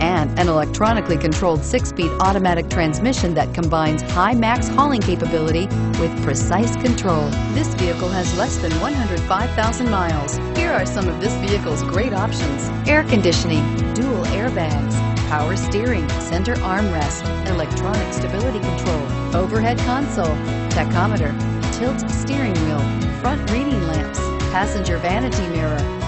and an electronically controlled six-speed automatic transmission that combines high max hauling capability with precise control. This vehicle has less than 105,000 miles. Here are some of this vehicle's great options. Air conditioning, dual airbags, power steering, center armrest, electronic stability control, overhead console, tachometer, tilt steering wheel, front reading lamps, passenger vanity mirror.